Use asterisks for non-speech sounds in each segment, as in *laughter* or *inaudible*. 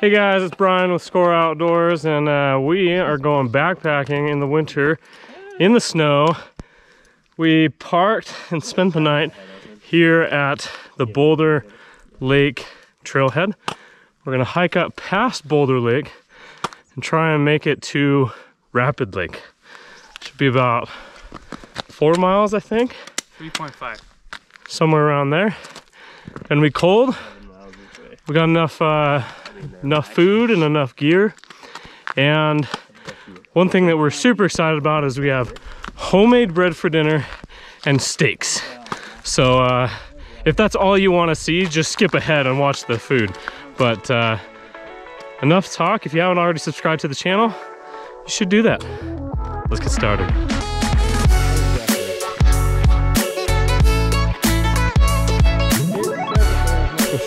Hey guys, it's Brian with Score Outdoors, and uh, we are going backpacking in the winter in the snow. We parked and spent the night here at the Boulder Lake Trailhead. We're gonna hike up past Boulder Lake and try and make it to Rapid Lake. Should be about four miles, I think. 3.5. Somewhere around there. Gonna be cold. We got enough uh, enough food and enough gear. And one thing that we're super excited about is we have homemade bread for dinner and steaks. So uh, if that's all you want to see, just skip ahead and watch the food. But uh, enough talk. If you haven't already subscribed to the channel, you should do that. Let's get started.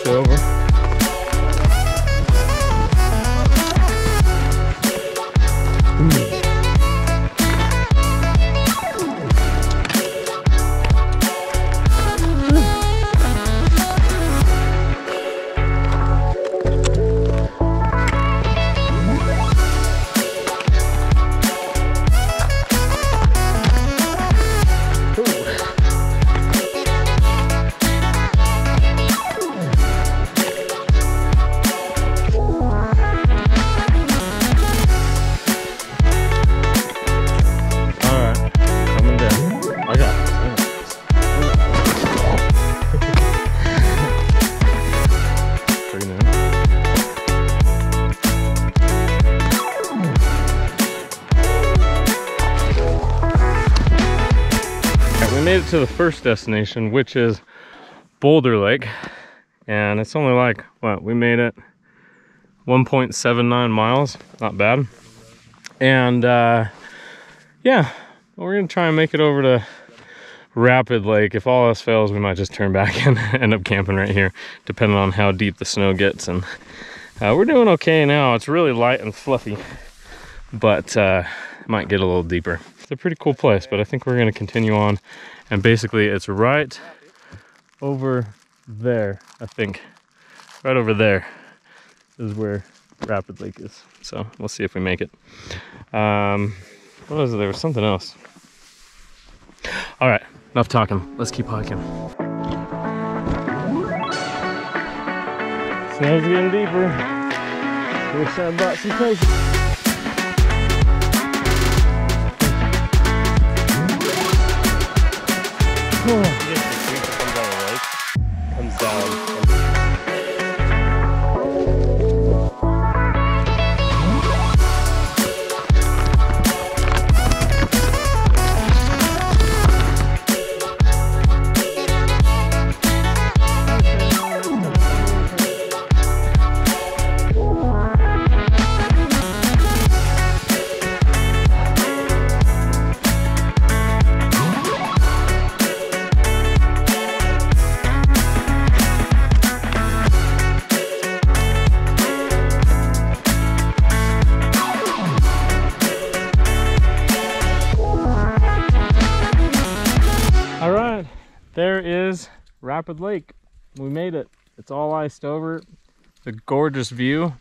Over. Alright, To the first destination, which is Boulder Lake. And it's only like, what, we made it 1.79 miles. Not bad. And uh, yeah, we're gonna try and make it over to Rapid Lake. If all else fails, we might just turn back *laughs* and end up camping right here, depending on how deep the snow gets. And uh, we're doing okay now. It's really light and fluffy, but uh, might get a little deeper. It's a pretty cool place, but I think we're gonna continue on. And basically, it's right over there, I think. Right over there is where Rapid Lake is. So we'll see if we make it. Um, what was it? There was something else. All right, enough talking. Let's keep hiking. Snow's getting deeper. Wish I brought some coats. 错。Rapid Lake. We made it. It's all iced over. It's a gorgeous view.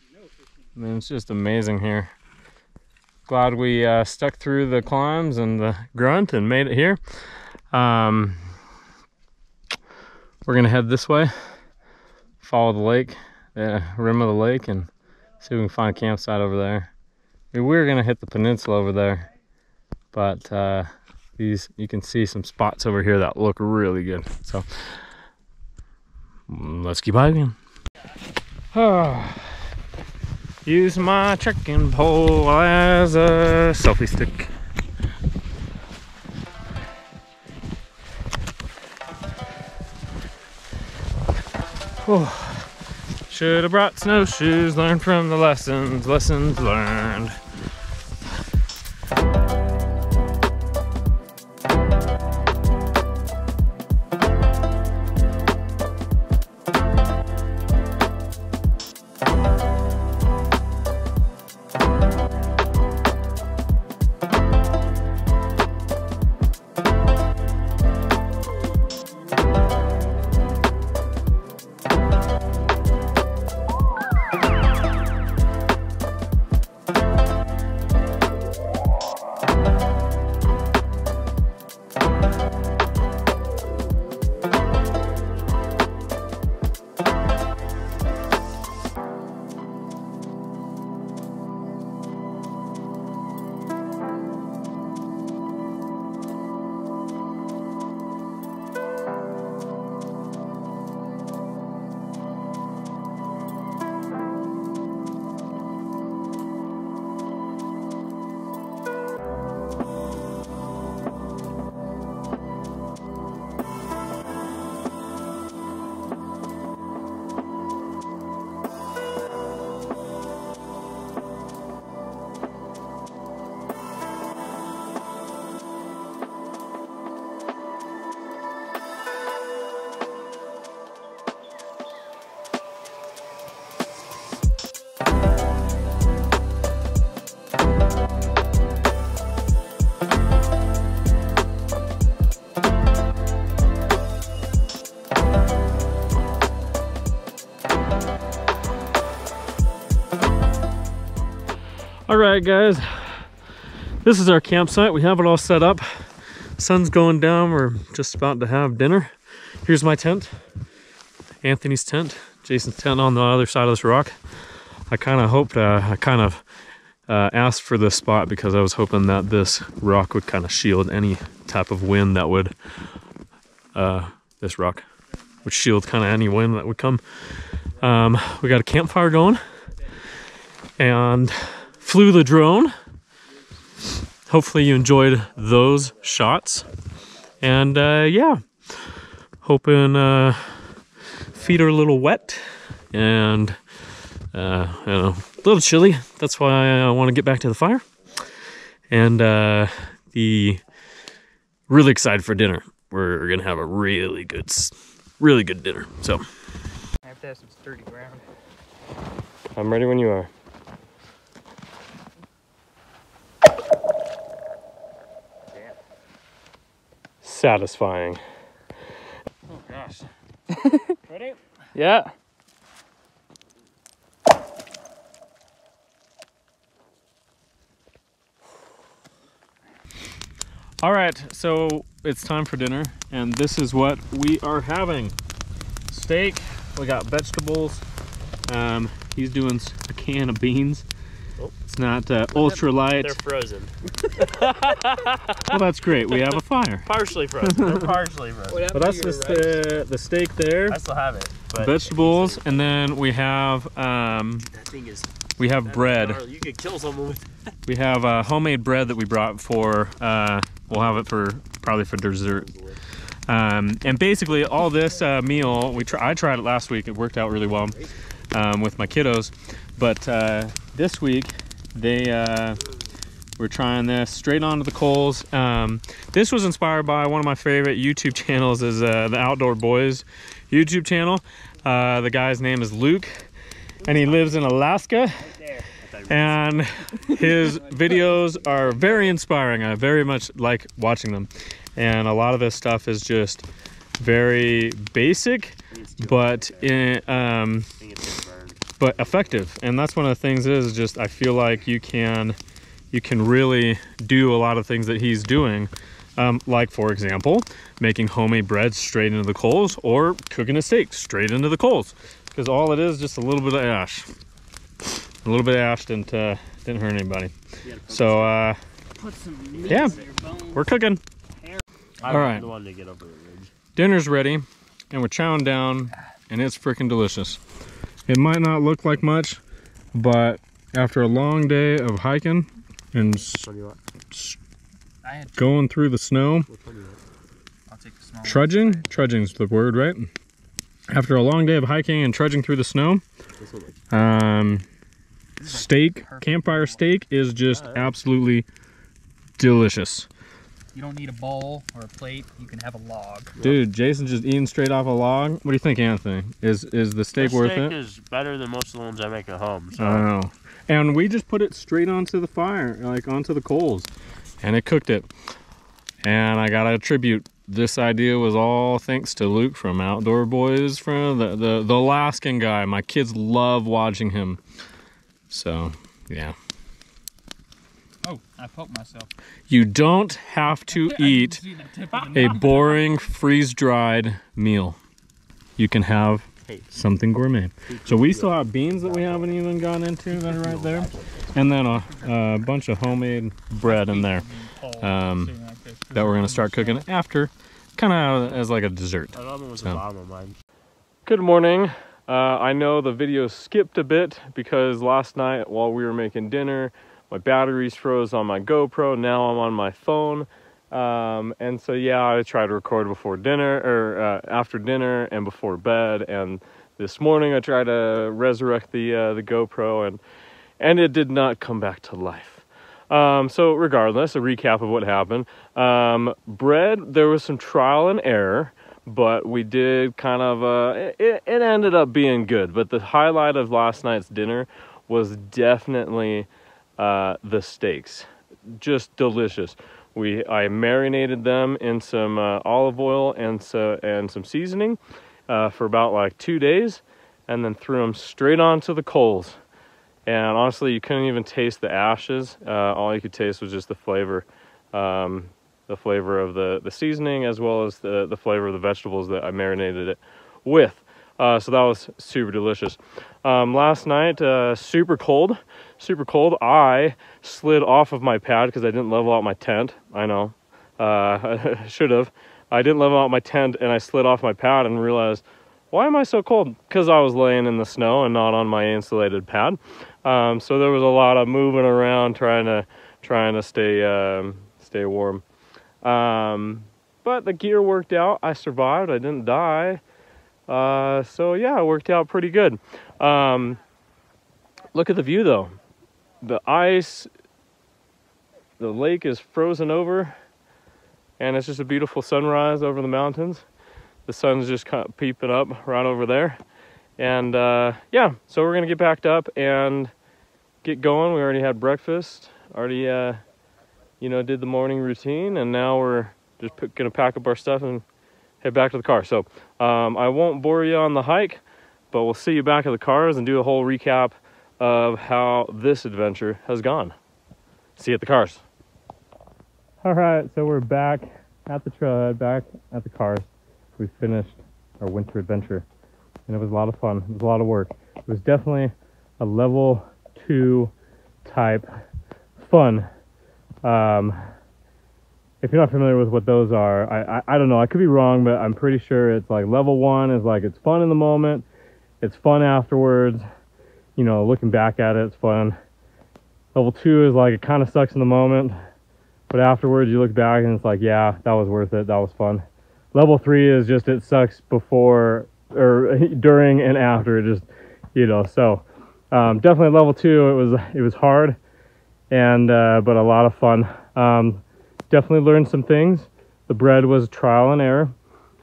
I mean, it's just amazing here. Glad we uh, stuck through the climbs and the grunt and made it here. Um, we're gonna head this way, follow the lake, the rim of the lake, and see if we can find a campsite over there. We were gonna hit the peninsula over there, but uh, these you can see some spots over here that look really good so let's keep hiking *sighs* use my trekking pole as a selfie stick. Oh, Should have brought snowshoes, learned from the lessons, lessons learned. All right, guys. This is our campsite. We have it all set up. Sun's going down. We're just about to have dinner. Here's my tent. Anthony's tent. Jason's tent on the other side of this rock. I kind of hoped, uh, I kind of uh, asked for this spot because I was hoping that this rock would kind of shield any type of wind that would, uh, this rock would shield kind of any wind that would come. Um, we got a campfire going and flew the drone. Hopefully you enjoyed those shots. And uh, yeah, hoping uh, feet are a little wet and uh, I don't know, a little chilly. That's why I want to get back to the fire. And uh, the really excited for dinner. We're gonna have a really good, really good dinner. So I have to have some sturdy ground. I'm ready when you are. Satisfying. Oh gosh. *laughs* Ready? Yeah. All right, so it's time for dinner, and this is what we are having. Steak, we got vegetables. Um, he's doing a can of beans. It's not uh, ultra light. They're frozen. *laughs* Well, that's great. We have a fire. Partially frozen. They're *laughs* partially frozen. But that's just the, the steak there. I still have it. But vegetables and then we have um, That thing is. we have bread gnarly. You could kill someone with. we have uh, homemade bread that we brought for uh, we'll have it for probably for dessert um, and basically all this uh, meal we try, I tried it last week it worked out really well um, with my kiddos but uh, this week they uh, we're trying this straight onto the coals. Um, this was inspired by one of my favorite YouTube *laughs* channels is uh, the Outdoor Boys YouTube channel. Uh, the guy's name is Luke and he lives in Alaska. And his *laughs* videos are very inspiring. I very much like watching them, and a lot of this stuff is just very basic, but in, um, but effective. And that's one of the things is just I feel like you can you can really do a lot of things that he's doing. Um, like for example, making homemade bread straight into the coals or cooking a steak straight into the coals. Because all it is just a little bit of ash. A little bit of ash didn't uh, didn't hurt anybody. You gotta put So uh, Put some meat Yeah. bones. we're cooking. I'm all right. to get over the ridge. Dinner's ready, and we're chowing down, and it's freaking delicious. It might not look like much, but after a long day of hiking and s- Which one do you want? I had. going through the snow, Which one do you want? I'll take the small. one. trudging, trudging's the word, right? After a long day of hiking and trudging through the snow, This one. Like, um, steak, campfire steak is just absolutely delicious. You don't need a bowl or a plate. You can have a log. Dude, Jason just eating straight off a log. What do you think, Anthony? Is is the steak this worth steak it? is better than most of the ones I make at home. So I know. And we just put it straight onto the fire, like onto the coals, and it cooked it. And I gotta attribute this idea was all thanks to Luke from Outdoor Boys, from the the, the Alaskan guy. My kids love watching him. So yeah, Oh, I poked myself. you don't have to *laughs* eat didn't see that tip of the a boring freeze dried meal. You can have something gourmet. So we still have beans that we haven't even gone into that are right there, and then a, a bunch of homemade bread in there um, something like this. that we're gonna start cooking after, kind of as like a dessert. My mama was So. the bottom of mine. Good morning. Uh, I know the video skipped a bit because last night while we were making dinner, my batteries froze on my GoPro. Now I'm on my phone. Um, and so, yeah, I tried to record before dinner or uh, after dinner and before bed. And this morning I tried to resurrect the, uh, the GoPro and, and it did not come back to life. Um, so, regardless, a recap of what happened. Um, bread, there was some trial and error but we did kind of uh it, it ended up being good but the highlight of last night's dinner was definitely uh the steaks just delicious we i marinated them in some uh, olive oil and so and some seasoning uh, for about like two days and then threw them straight onto the coals and honestly, you couldn't even taste the ashes. Uh, all you could taste was just the flavor, um, the flavor of the the seasoning as well as the the flavor of the vegetables that I marinated it with. Uh, so that was super delicious. Um, last night, uh, super cold, super cold. I slid off of my pad because I didn't level out my tent. I know, uh, *laughs* should have. I didn't level out my tent and I slid off my pad and realized, why am I so cold? Because I was laying in the snow and not on my insulated pad. Um, so there was a lot of moving around trying to trying to stay um, stay warm. Um, but the gear worked out. I survived. I didn't die. Uh, so yeah, it worked out pretty good. Um, look at the view though. The ice, the lake is frozen over and it's just a beautiful sunrise over the mountains. The sun's just kind of peeping up right over there. And uh, yeah, so we're gonna get backed up and get going. We already had breakfast, already, uh, you know, did the morning routine, and now we're just gonna pack up our stuff and head back to the car. So um, I won't bore you on the hike, but we'll see you back at the cars and do a whole recap of how this adventure has gone. See you at the cars. All right, so we're back at the trailhead, back at the cars. We finished our winter adventure, and it was a lot of fun. It was a lot of work. It was definitely a level two type fun. Um, if you're not familiar with what those are, I, I, I don't know. I could be wrong, but I'm pretty sure it's like level one is like it's fun in the moment, it's fun afterwards. You know, looking back at it, it's fun. Level two is like it kind of sucks in the moment, but afterwards you look back and it's like, yeah, that was worth it. That was fun. Level three is just it sucks before or *laughs* during and after. It just, you know, so um, definitely level two. It was it was hard, and uh, but a lot of fun. Um, definitely learned some things. The bread was trial and error.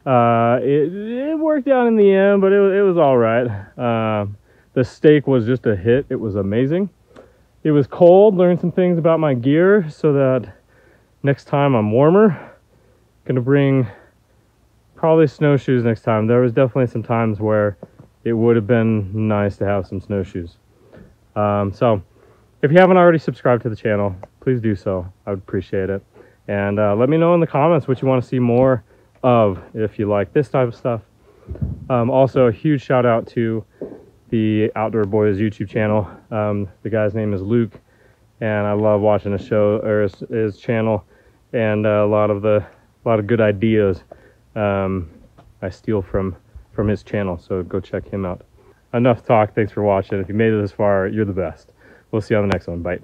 Uh, it, it worked out in the end, but it, it was all right. Uh, the steak was just a hit. It was amazing. It was cold. Learned some things about my gear so that next time I'm warmer. Gonna bring probably snowshoes next time. There was definitely some times where it would have been nice to have some snowshoes. Um, so if you haven't already subscribed to the channel, please do so. I would appreciate it. And uh, let me know in the comments what you want to see more of if you like this type of stuff. Um, also, a huge shout out to the Outdoor Boys YouTube channel. Um, the guy's name is Luke, and I love watching his show or his, his channel, and uh, a lot of the a lot of good ideas um, I steal from from his channel. So go check him out. Enough talk. Thanks for watching. If you made it this far, you're the best. We'll see you on the next one. Bye.